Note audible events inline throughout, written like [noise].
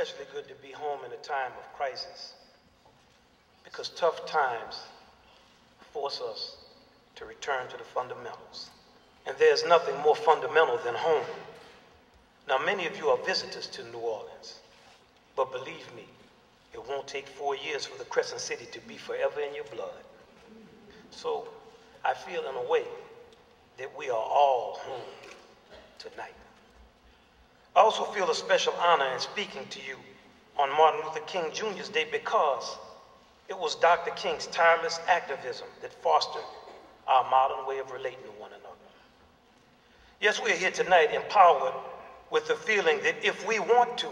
especially good to be home in a time of crisis because tough times force us to return to the fundamentals. And there's nothing more fundamental than home. Now, many of you are visitors to New Orleans, but believe me, it won't take four years for the Crescent City to be forever in your blood. So, I feel in a way that we are all home tonight. I also feel a special honor in speaking to you on Martin Luther King Jr.'s Day because it was Dr. King's tireless activism that fostered our modern way of relating to one another. Yes, we are here tonight empowered with the feeling that if we want to,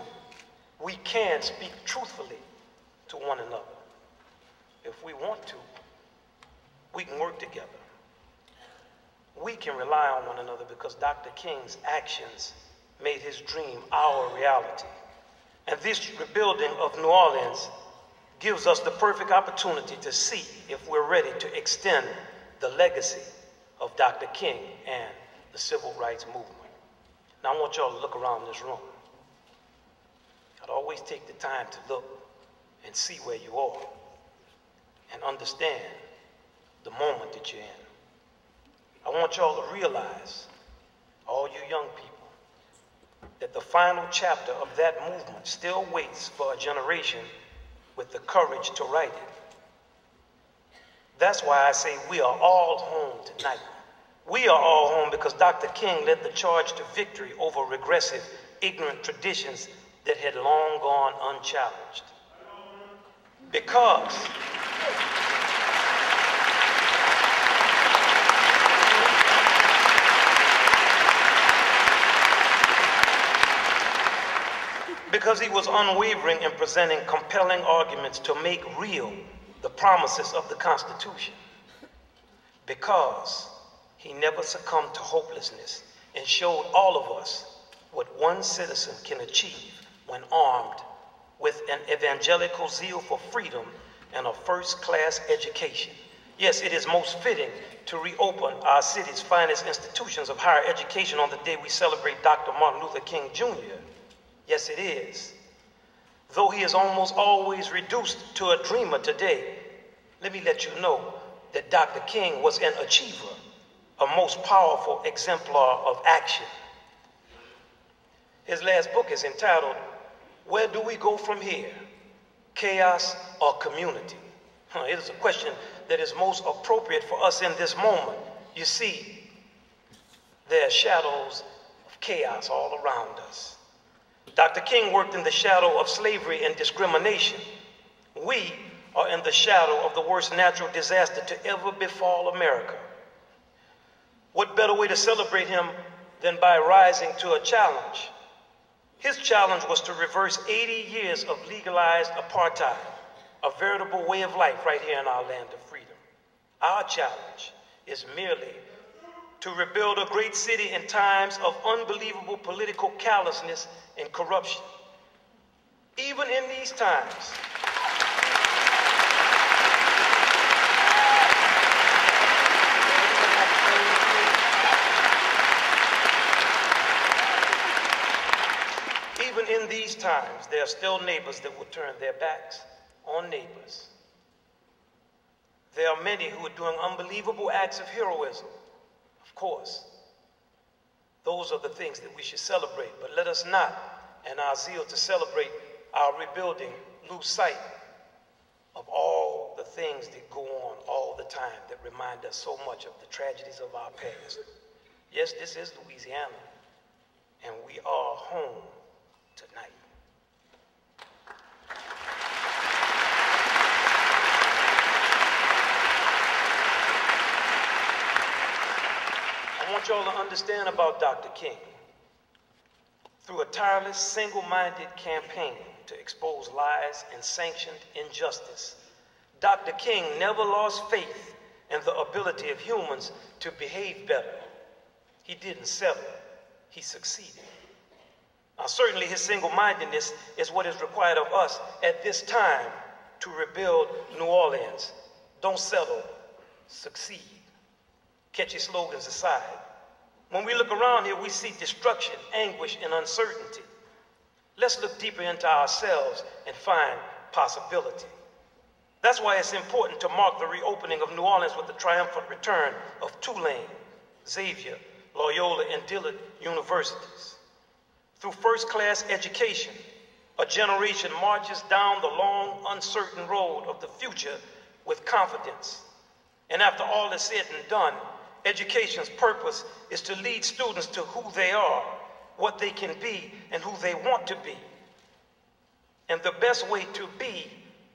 we can speak truthfully to one another. If we want to, we can work together. We can rely on one another because Dr. King's actions made his dream our reality. And this rebuilding of New Orleans gives us the perfect opportunity to see if we're ready to extend the legacy of Dr. King and the civil rights movement. Now, I want y'all to look around this room. I'd always take the time to look and see where you are and understand the moment that you're in. I want y'all to realize, all you young people, that the final chapter of that movement still waits for a generation with the courage to write it. That's why I say we are all home tonight. We are all home because Dr. King led the charge to victory over regressive, ignorant traditions that had long gone unchallenged. Because because he was unwavering in presenting compelling arguments to make real the promises of the Constitution. Because he never succumbed to hopelessness and showed all of us what one citizen can achieve when armed with an evangelical zeal for freedom and a first class education. Yes, it is most fitting to reopen our city's finest institutions of higher education on the day we celebrate Dr. Martin Luther King Jr. Yes, it is. Though he is almost always reduced to a dreamer today, let me let you know that Dr. King was an achiever, a most powerful exemplar of action. His last book is entitled, Where Do We Go From Here? Chaos or Community? It is a question that is most appropriate for us in this moment. You see, there are shadows of chaos all around us. Dr. King worked in the shadow of slavery and discrimination. We are in the shadow of the worst natural disaster to ever befall America. What better way to celebrate him than by rising to a challenge? His challenge was to reverse 80 years of legalized apartheid, a veritable way of life right here in our land of freedom. Our challenge is merely to rebuild a great city in times of unbelievable political callousness and corruption. Even in these times, even in these times, there are still neighbors that will turn their backs on neighbors. There are many who are doing unbelievable acts of heroism course. Those are the things that we should celebrate. But let us not, in our zeal to celebrate our rebuilding, lose sight of all the things that go on all the time that remind us so much of the tragedies of our past. Yes, this is Louisiana, and we are home tonight. I want y'all to understand about Dr. King. Through a tireless, single minded campaign to expose lies and sanctioned injustice, Dr. King never lost faith in the ability of humans to behave better. He didn't settle, he succeeded. Now, certainly, his single mindedness is what is required of us at this time to rebuild New Orleans. Don't settle, succeed. Catchy slogans aside. When we look around here, we see destruction, anguish, and uncertainty. Let's look deeper into ourselves and find possibility. That's why it's important to mark the reopening of New Orleans with the triumphant return of Tulane, Xavier, Loyola, and Dillard universities. Through first class education, a generation marches down the long, uncertain road of the future with confidence. And after all is said and done, education's purpose is to lead students to who they are, what they can be, and who they want to be. And the best way to be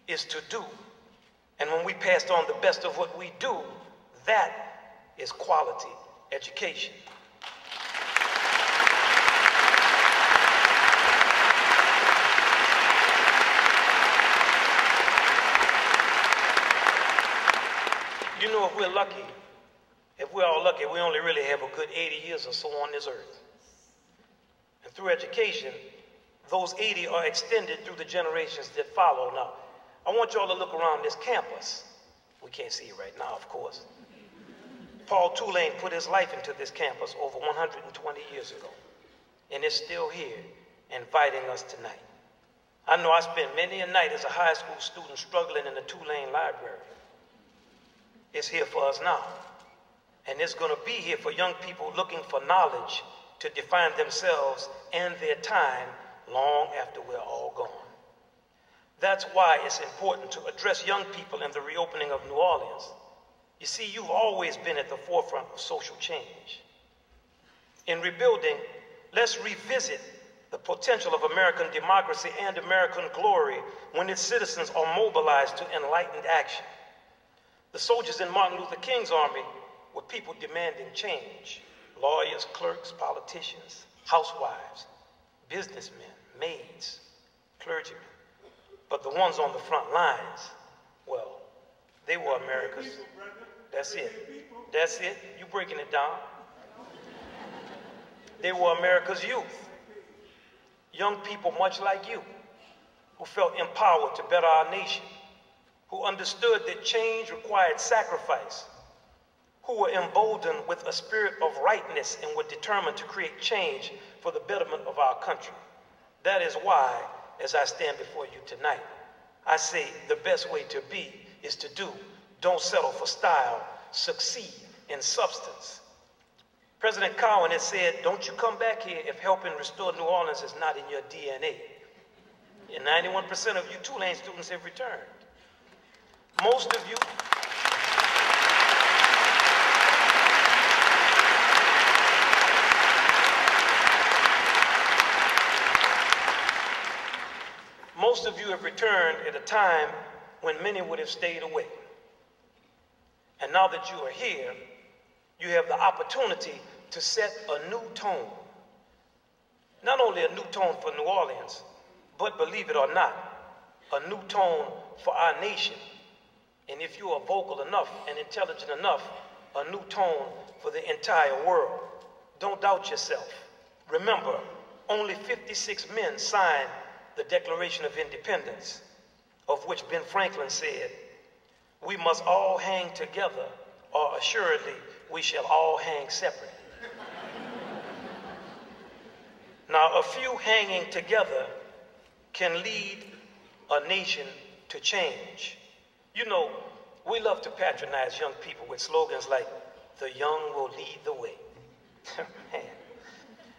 is to do. And when we passed on the best of what we do, that is quality education. You know, if we're lucky, if we're all lucky, we only really have a good 80 years or so on this earth. And through education, those 80 are extended through the generations that follow. Now, I want y'all to look around this campus. We can't see it right now, of course. Paul Tulane put his life into this campus over 120 years ago, and it's still here inviting us tonight. I know I spent many a night as a high school student struggling in the Tulane library. It's here for us now, and it's going to be here for young people looking for knowledge to define themselves and their time long after we're all gone. That's why it's important to address young people in the reopening of New Orleans. You see, you've always been at the forefront of social change. In rebuilding, let's revisit the potential of American democracy and American glory when its citizens are mobilized to enlightened action. The soldiers in Martin Luther King's army were people demanding change lawyers, clerks, politicians, housewives, businessmen, maids, clergymen. But the ones on the front lines, well, they were America's. That's it. That's it. You breaking it down. They were America's youth. Young people much like you who felt empowered to better our nation, who understood that change required sacrifice, who were emboldened with a spirit of rightness and were determined to create change for the betterment of our country. That is why as I stand before you tonight. I say the best way to be is to do. Don't settle for style. Succeed in substance. President Cowen has said, don't you come back here if helping restore New Orleans is not in your DNA. And 91% of you Tulane students have returned. Most of you Most of you have returned at a time when many would have stayed away. And now that you are here, you have the opportunity to set a new tone. Not only a new tone for New Orleans, but believe it or not, a new tone for our nation. And if you are vocal enough and intelligent enough, a new tone for the entire world. Don't doubt yourself. Remember, only 56 men signed the Declaration of Independence, of which Ben Franklin said, We must all hang together, or assuredly we shall all hang separately. [laughs] now, a few hanging together can lead a nation to change. You know, we love to patronize young people with slogans like, the young will lead the way. [laughs] Man,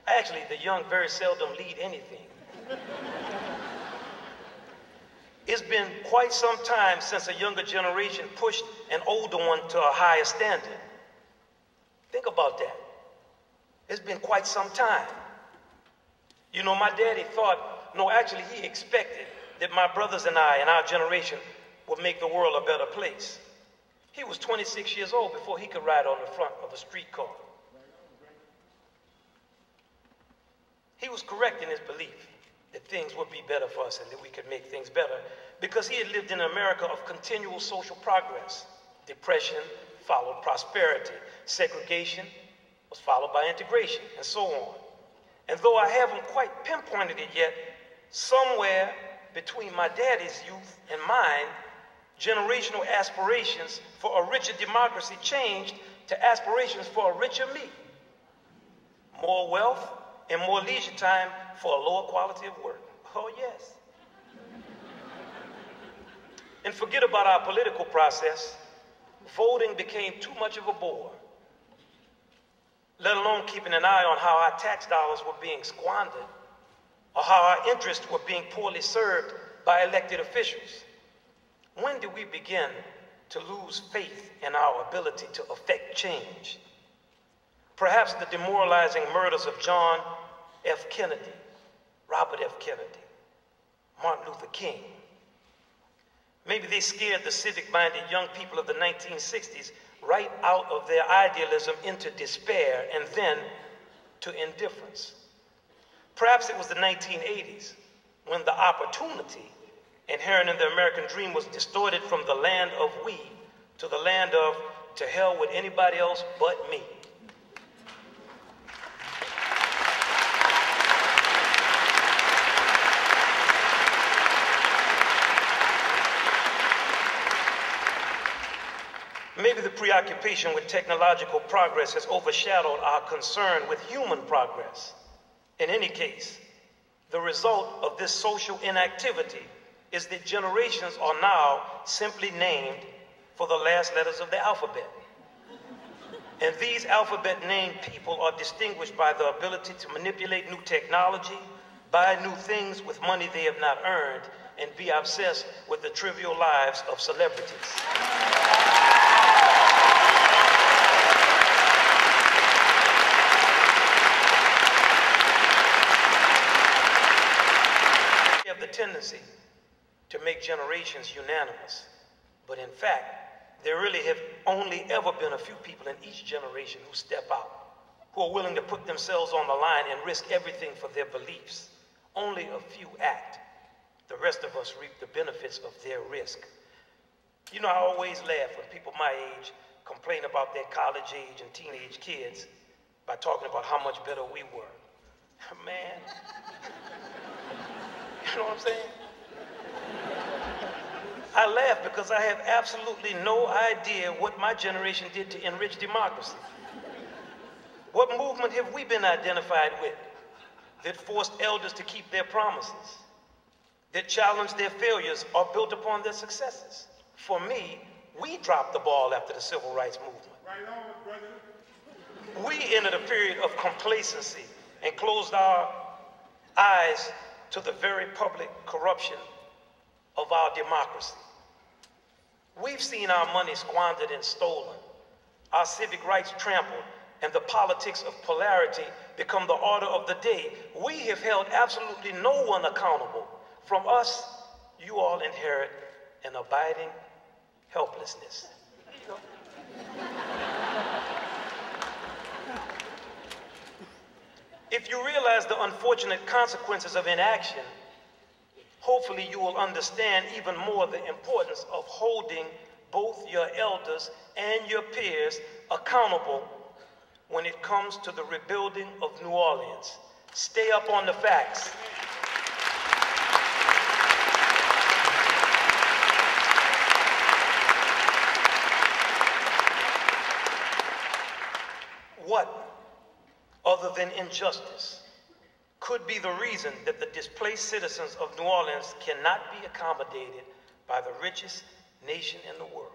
actually, the young very seldom lead anything. It's been quite some time since a younger generation pushed an older one to a higher standard. Think about that. It's been quite some time. You know, my daddy thought, no, actually, he expected that my brothers and I and our generation would make the world a better place. He was 26 years old before he could ride on the front of a streetcar. He was correct in his belief. That things would be better for us and that we could make things better because he had lived in America of continual social progress. Depression followed prosperity, segregation was followed by integration, and so on. And though I haven't quite pinpointed it yet, somewhere between my daddy's youth and mine, generational aspirations for a richer democracy changed to aspirations for a richer me. More wealth and more leisure time for a lower quality of work. Oh, yes. and forget about our political process. Voting became too much of a bore, let alone keeping an eye on how our tax dollars were being squandered or how our interests were being poorly served by elected officials. When did we begin to lose faith in our ability to affect change? Perhaps the demoralizing murders of John F. Kennedy, Robert F. Kennedy, Martin Luther King. Maybe they scared the civic minded young people of the 1960s right out of their idealism into despair and then to indifference. Perhaps it was the 1980s when the opportunity inherent in the American dream was distorted from the land of we to the land of to hell with anybody else but me. Maybe the preoccupation with technological progress has overshadowed our concern with human progress. In any case, the result of this social inactivity is that generations are now simply named for the last letters of the alphabet. And these alphabet named people are distinguished by the ability to manipulate new technology, buy new things with money they have not earned, and be obsessed with the trivial lives of celebrities. We have the tendency to make generations unanimous. But in fact, there really have only ever been a few people in each generation who step out, who are willing to put themselves on the line and risk everything for their beliefs. Only a few act. The rest of us reap the benefits of their risk. You know, I always laugh when people my age complain about their college age and teenage kids by talking about how much better we were. [laughs] Man, you know what I'm saying? I laugh because I have absolutely no idea what my generation did to enrich democracy. What movement have we been identified with that forced elders to keep their promises, that challenged their failures or built upon their successes? For me, we dropped the ball after the civil rights movement. Right on, we entered a period of complacency and closed our eyes to the very public corruption of our democracy. We've seen our money squandered and stolen, our civic rights trampled, and the politics of polarity become the order of the day. We have held absolutely no one accountable. From us, you all inherit an abiding helplessness. If you realize the unfortunate consequences of inaction, hopefully you will understand even more the importance of holding both your elders and your peers accountable when it comes to the rebuilding of New Orleans. Stay up on the facts. What other than injustice could be the reason that the displaced citizens of New Orleans cannot be accommodated by the richest nation in the world.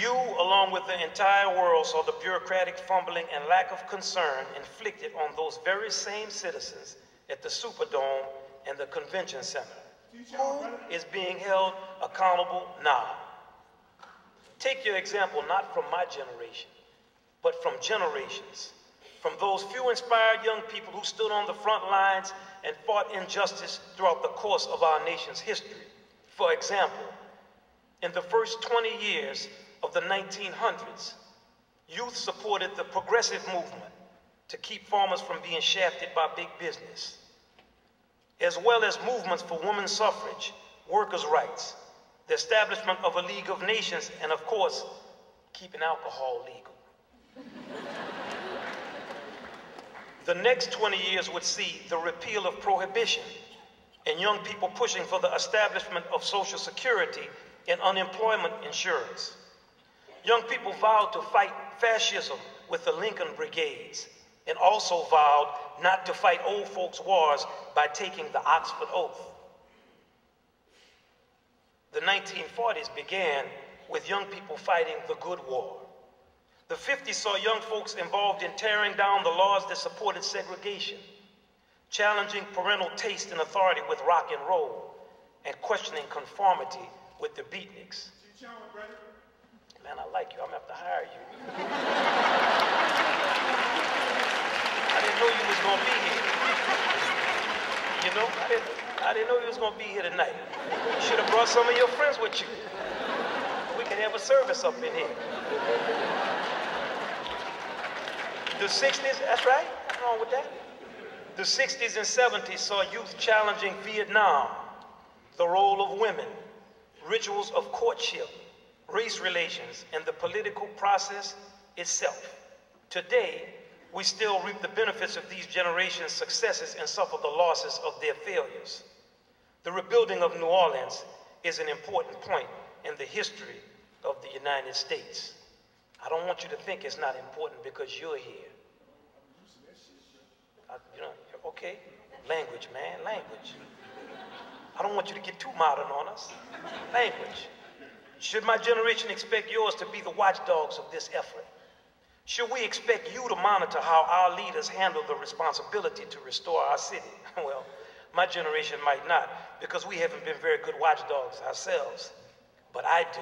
You, along with the entire world, saw the bureaucratic fumbling and lack of concern inflicted on those very same citizens at the Superdome and the Convention Center. Who is being held accountable now? Take your example not from my generation, but from generations, from those few inspired young people who stood on the front lines and fought injustice throughout the course of our nation's history. For example, in the first 20 years of the 1900s, youth supported the progressive movement to keep farmers from being shafted by big business, as well as movements for women's suffrage, workers' rights, the establishment of a League of Nations, and of course, keeping alcohol legal. the next 20 years would see the repeal of prohibition and young people pushing for the establishment of Social Security and unemployment insurance. Young people vowed to fight fascism with the Lincoln Brigades and also vowed not to fight old folks' wars by taking the Oxford Oath. The 1940s began with young people fighting the good war. The 50s saw young folks involved in tearing down the laws that supported segregation, challenging parental taste and authority with rock and roll, and questioning conformity with the beatniks. Man, I like you. I'm gonna have to hire you. [laughs] I didn't know you was gonna be here. You know, I didn't, I didn't know you was gonna be here tonight. You should have brought some of your friends with you. We could have a service up in here. The 60s, that's right. What's wrong with that? The 60s and 70s saw youth challenging Vietnam, the role of women, rituals of courtship, race relations, and the political process itself. Today, we still reap the benefits of these generations' successes and suffer the losses of their failures. The rebuilding of New Orleans is an important point in the history of the United States. I don't want you to think it's not important because you're here. I, you know, okay, language, man, language. I don't want you to get too modern on us. Language. Should my generation expect yours to be the watchdogs of this effort? Should we expect you to monitor how our leaders handle the responsibility to restore our city? [laughs] well, my generation might not, because we haven't been very good watchdogs ourselves. But I do.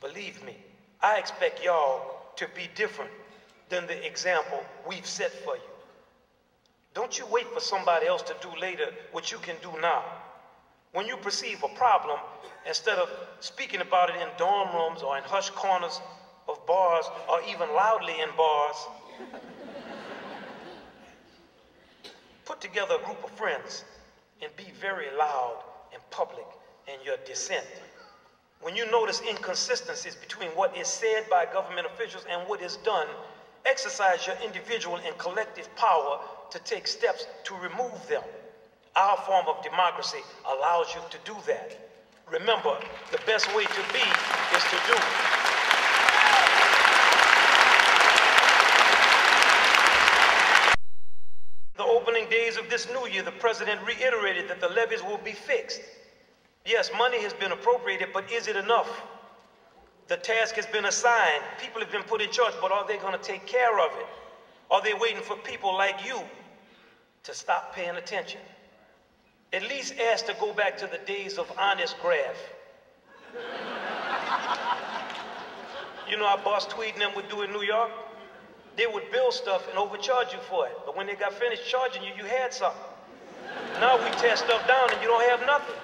Believe me, I expect y'all to be different than the example we've set for you. Don't you wait for somebody else to do later what you can do now. When you perceive a problem, instead of speaking about it in dorm rooms or in hushed corners bars or even loudly in bars, put together a group of friends and be very loud and public in your dissent. When you notice inconsistencies between what is said by government officials and what is done, exercise your individual and collective power to take steps to remove them. Our form of democracy allows you to do that. Remember, the best way to be is to do. Opening days of this new year, the president reiterated that the levees will be fixed. Yes, money has been appropriated, but is it enough? The task has been assigned. People have been put in charge, but are they going to take care of it? Are they waiting for people like you to stop paying attention? At least ask to go back to the days of honest graft. you know how Boss Tweed and them would do in New York? They would build stuff and overcharge you for it. But when they got finished charging you, you had something. Now we tear stuff down and you don't have nothing.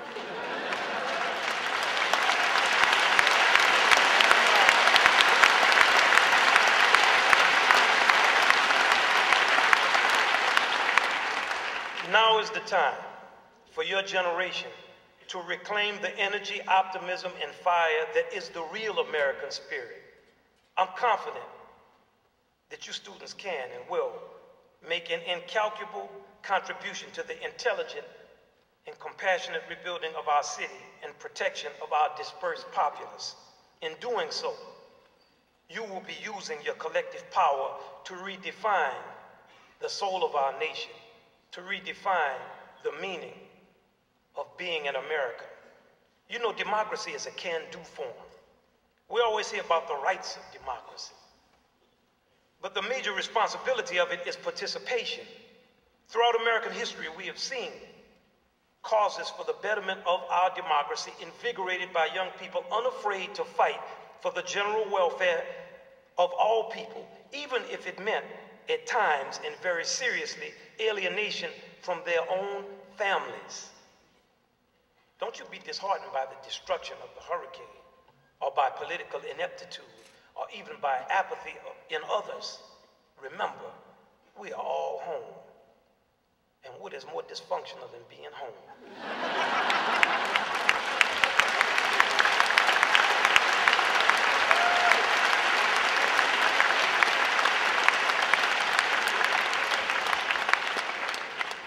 Now is the time for your generation to reclaim the energy, optimism, and fire that is the real American spirit. I'm confident that you students can and will make an incalculable contribution to the intelligent and compassionate rebuilding of our city and protection of our dispersed populace. In doing so, you will be using your collective power to redefine the soul of our nation to redefine the meaning of being an American. You know, democracy is a can-do form. We always hear about the rights of democracy. But the major responsibility of it is participation. Throughout American history, we have seen causes for the betterment of our democracy invigorated by young people unafraid to fight for the general welfare of all people, even if it meant at times and very seriously alienation from their own families. Don't you be disheartened by the destruction of the hurricane or by political ineptitude or even by apathy in others, remember, we are all home. And what is more dysfunctional than being home?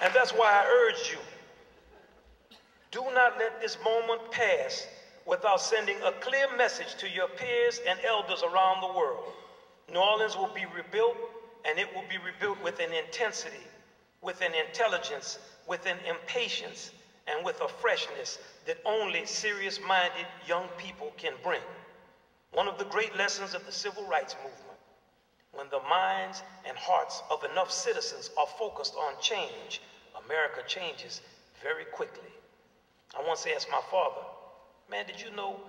And that's why I urge you do not let this moment pass without sending a clear message to your peers and elders around the world. New Orleans will be rebuilt, and it will be rebuilt with an intensity, with an intelligence, with an impatience, and with a freshness that only serious minded young people can bring. One of the great lessons of the civil rights movement, when the minds and hearts of enough citizens are focused on change, America changes very quickly. I once asked my father, man, did you know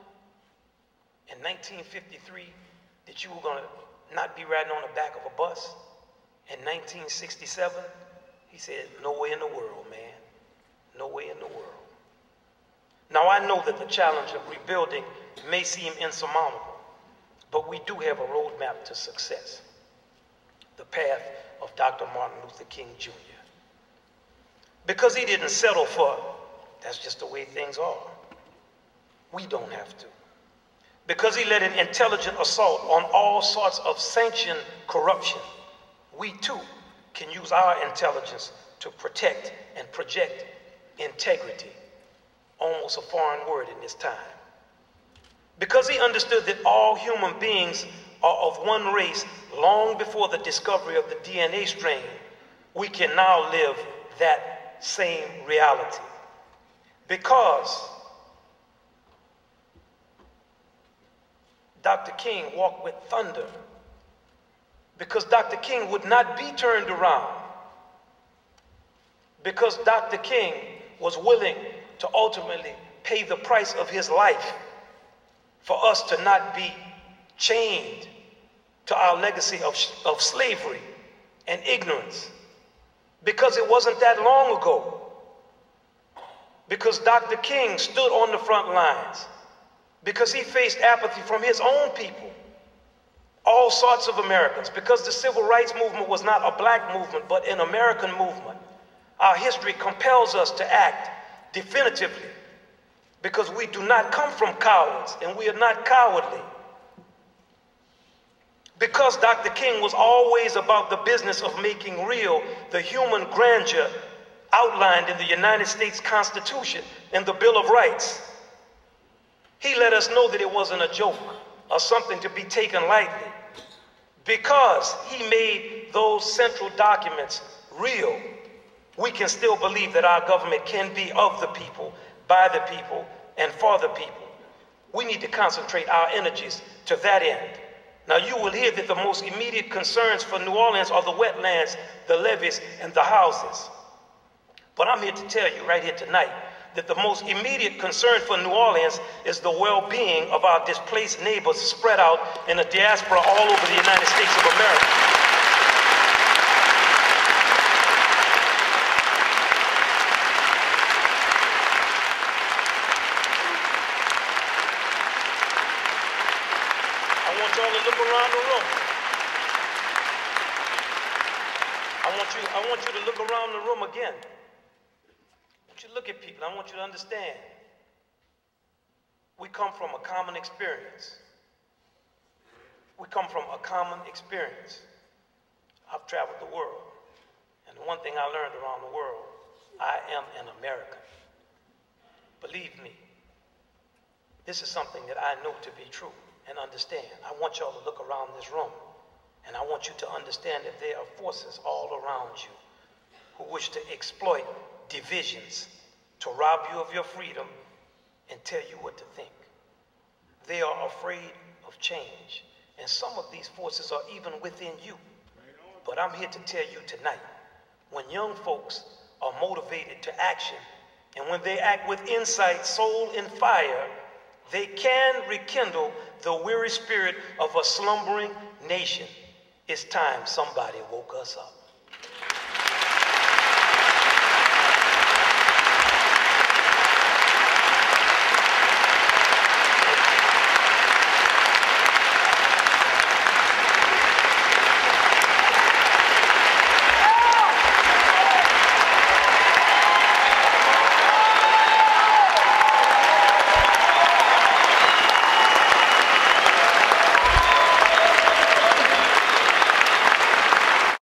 in 1953 that you were going to not be riding on the back of a bus? In 1967, he said, no way in the world, man. No way in the world. Now, I know that the challenge of rebuilding may seem insurmountable, but we do have a roadmap to success the path of Dr. Martin Luther King Jr. Because he didn't settle for, that's just the way things are. We don't have to. Because he led an intelligent assault on all sorts of sanctioned corruption, we too can use our intelligence to protect and project integrity. Almost a foreign word in this time. Because he understood that all human beings are of one race long before the discovery of the DNA strain, we can now live that same reality. Because Dr. King walked with thunder. Because Dr. King would not be turned around. Because Dr. King was willing to ultimately pay the price of his life for us to not be chained to our legacy of, of slavery and ignorance because it wasn't that long ago. Because Dr. King stood on the front lines. Because he faced apathy from his own people. All sorts of Americans. Because the civil rights movement was not a black movement, but an American movement. Our history compels us to act definitively. Because we do not come from cowards and we are not cowardly. Because Dr. King was always about the business of making real the human grandeur outlined in the United States Constitution and the Bill of Rights. He let us know that it wasn't a joke or something to be taken lightly. Because he made those central documents real, we can still believe that our government can be of the people, by the people, and for the people. We need to concentrate our energies to that end. Now you will hear that the most immediate concerns for New Orleans are the wetlands, the levees, and the houses. But I'm here to tell you right here tonight that the most immediate concern for New Orleans is the well-being of our displaced neighbors spread out in a diaspora all over the United States of America. I want you all to look around the room. I want you I want you to look at people. I want you to understand. We come from a common experience. We come from a common experience. I've traveled the world. And the one thing I learned around the world, I am an American. Believe me, this is something that I know to be true and understand. I want y'all to look around this room and I want you to understand that there are forces all around you who wish to exploit divisions to rob you of your freedom and tell you what to think. They are afraid of change. And some of these forces are even within you. But I'm here to tell you tonight when young folks are motivated to action and when they act with insight, soul, and fire, they can rekindle the weary spirit of a slumbering nation. It's time somebody woke us up.